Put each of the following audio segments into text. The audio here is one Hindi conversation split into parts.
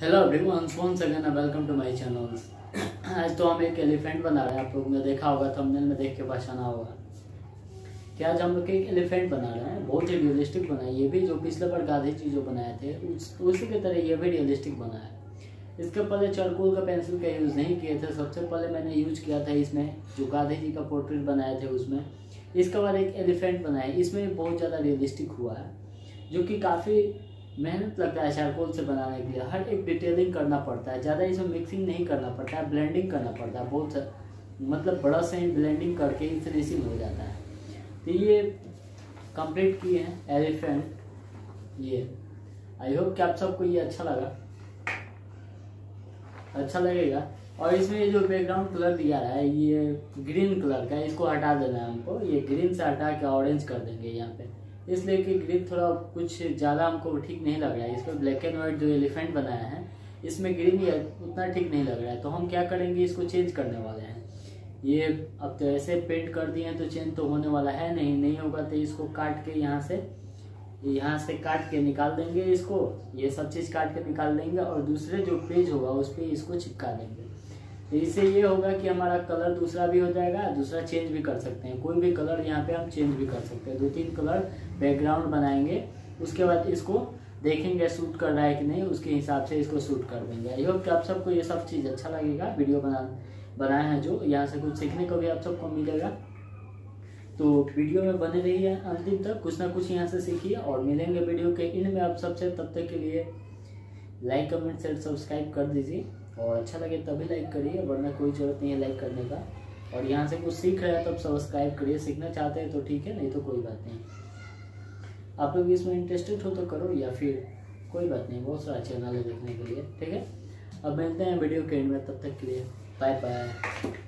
Hello everyone once again welcome to my channel आज तो हम एक एलिफेंट बना रहे हैं, आप लोगों ने देखा होगा थंबनेल में देख के पहचाना होगा। कि आज हम लोग एक एलिफेंट बना रहे हैं, बहुत ही रियलिस्टिक बना है ये भी जो पिछले बार गांधी जी जो बनाए थे, उस, उसी की तरह ये भी रियलिस्टिक बना है। इसके पहले चारकोल का पेंसिल का यूज़ नहीं किए थे, सबसे पहले मैंने यूज़ किया था इसमें, जो गांधी जी का पोर्ट्रेट बनाए थे उसमें। इसके बाद एक एलिफेंट बनाया। इसमें बहुत ज़्यादा रियलिस्टिक हुआ है, जो कि काफ़ी मेहनत लगता है चारकोल से बनाने के लिए। हर एक डिटेलिंग करना पड़ता है। ज़्यादा इसमें मिक्सिंग नहीं करना पड़ता है ब्लेंडिंग करना पड़ता है। बहुत मतलब बड़ा से ही ब्लेंडिंग करके ही हो जाता है। तो ये कंप्लीट किए हैं एलिफेंट ये। आई होप कि आप सबको ये अच्छा लगा। अच्छा लगेगा। और इसमें जो बैकग्राउंड कलर दिया रहा है, ये ग्रीन कलर का इसको हटा देना है हमको। ये ग्रीन से हटा के ऑरेंज कर देंगे यहाँ पे। इसलिए कि ग्रीन थोड़ा कुछ ज़्यादा हमको ठीक नहीं लग रहा है। इसमें ब्लैक एंड व्हाइट जो एलिफेंट बनाया है, इसमें ग्रीन ये उतना ठीक नहीं लग रहा है। तो हम क्या करेंगे, इसको चेंज करने वाले हैं। ये अब तो ऐसे पेंट कर दिए हैं तो चेंज तो होने वाला है नहीं नहीं होगा तो इसको काट के यहाँ से यहाँ से काट के निकाल देंगे इसको। ये सब चीज़ काट के निकाल देंगे और दूसरे जो पेज होगा, उस पर इसको चिपका देंगे। इससे ये होगा कि हमारा कलर दूसरा भी हो जाएगा, दूसरा चेंज भी कर सकते हैं। कोई भी कलर यहाँ पे हम चेंज भी कर सकते हैं। दो तीन कलर बैकग्राउंड बनाएँगे, उसके बाद इसको देखेंगे शूट कर रहा है कि नहीं, उसके हिसाब से इसको सूट कर देंगे। आई होप कि आप सबको ये सब चीज़ अच्छा लगेगा वीडियो बना बनाए हैं जो। यहाँ से कुछ सीखने को भी आप सबको मिलेगा। तो वीडियो में बने रहिए अंतिम तक। कुछ ना कुछ यहाँ से सीखिए और मिलेंगे वीडियो के इन में आप सबसे तब तक के लिए लाइक कमेंट शेयर सब्सक्राइब कर दीजिए। और अच्छा लगे तभी लाइक करिए, वरना कोई ज़रूरत नहीं है लाइक करने का। और यहाँ से कुछ सीख रहे हैं तो सब्सक्राइब करिए, सीखना चाहते हैं तो ठीक है, नहीं तो कोई बात नहीं। आप लोग इसमें इंटरेस्टेड हो तो करो या फिर कोई बात नहीं, बहुत सारा चैनल है देखने के लिए, ठीक है? अब मिलते हैं वीडियो के एंड में, तब तक के लिए बाय बाय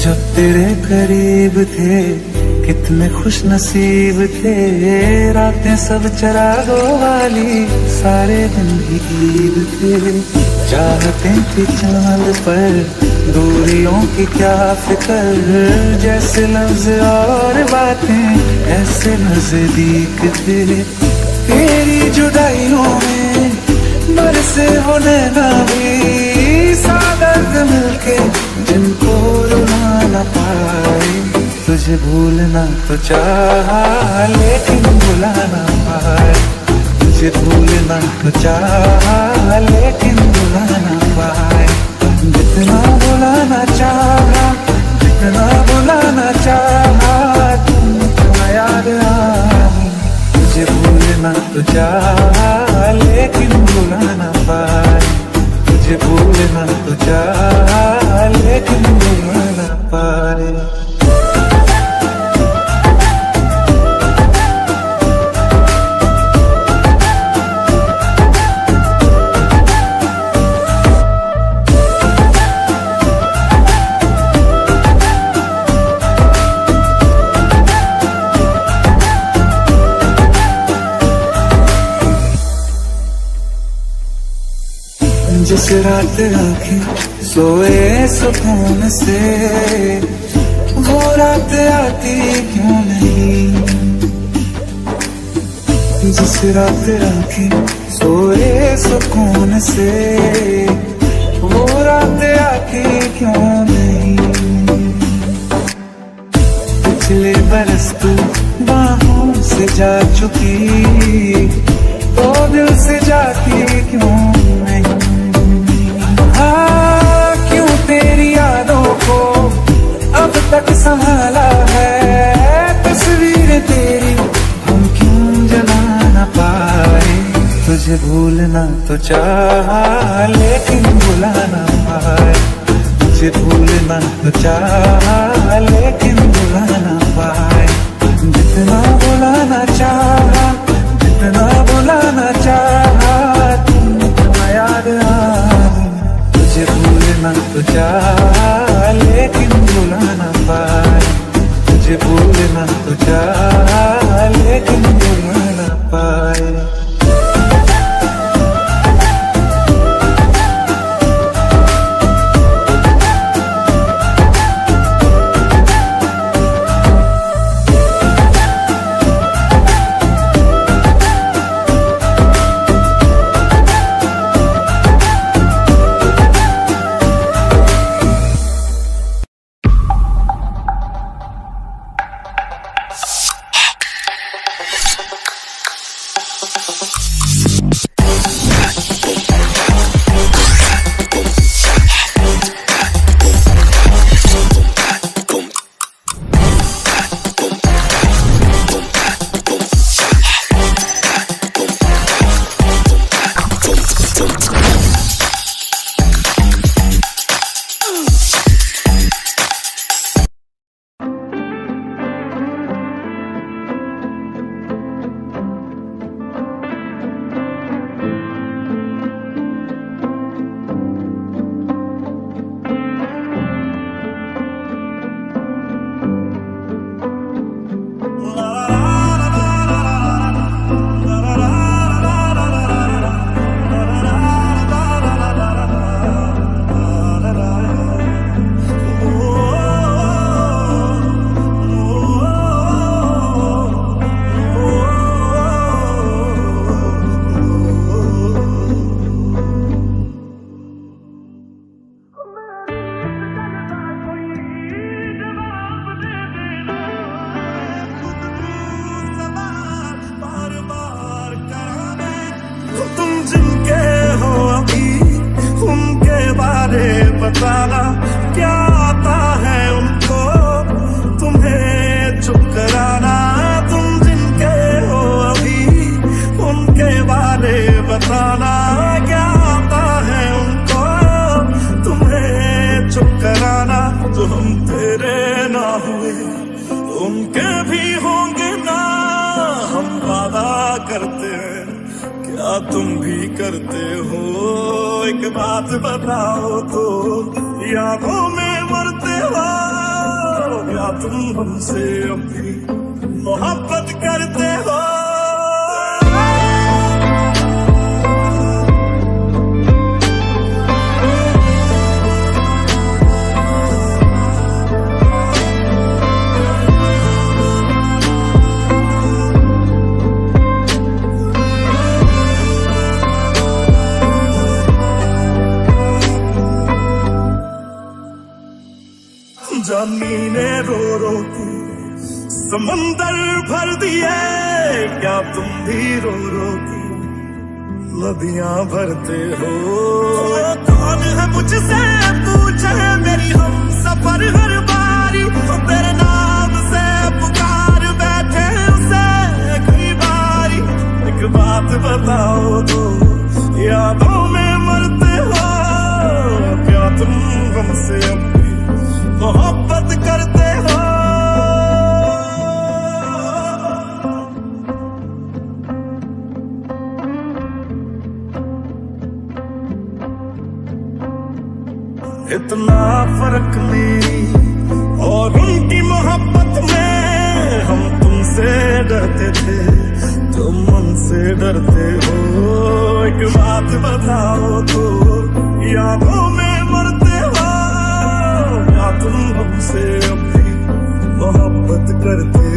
तेरे करीब थे, कितने खुश नसीब थे। रातें सब चरागो वाली, सारे दिन भी ईद थे। चाहते थे चाँद पर दूरियों की क्या फ़िक्र, जैसे लफ्ज और बातें, ऐसे नज़दीक थे। तेरी जुदाइयों में बरसे वो नैना भी सादत मिलके भूलना तो चाह, लेकिन भुला ना पाए तुझे भूलना तो चाह, लेकिन भुला ना पाए जितना भुलाना चाहा, जितना भुलाना चाहा, तुम याद आई तुझे भूलना तो चाह रात आँखें, सोए सुकून से। वो रात आती क्यों नहीं? जिस रात आँखें, सोए सुकून से। वो रात आती क्यों नहीं? पिछले बरस तू बाहों से जा चुकी तो दिल से जाती क्यों नहीं? हाँ क्यों तेरी यादों को अब तक संभाला है? तस्वीर तेरी, हम क्यों जला न पाए? तुझे भूलना तो चाह, लेकिन भुला ना पाए। तुझे भूलना तो चाह, लेकिन भुला ना भूलना तो लेकिन भुला ना पाए तुझे भूलना तो चाह लेकिन भुला ना पाए। तुम भी करते हो। एक बात बताओ तो यादों में मरते हो तुम हमसे अभी मोहब्बत करते हो? समंदर भर दिए, क्या तुम भी रो रो के नदियाँ भरते हो? कौन है मुझसे? पूछे मेरी हम सफ़र हर बारी। तेरे नाम से पुकार बैठे उसे कई बारी। एक बात बताओ तो यादों में मरते हो, क्या तुम हमसे अब फ़र्क में और उनकी मोहब्बत में हम तुमसे डरते थे। तुम उनसे डरते हो। एक बात बताओ तो यादों में मरते हो। या तुम हमसे अपनी मोहब्बत करते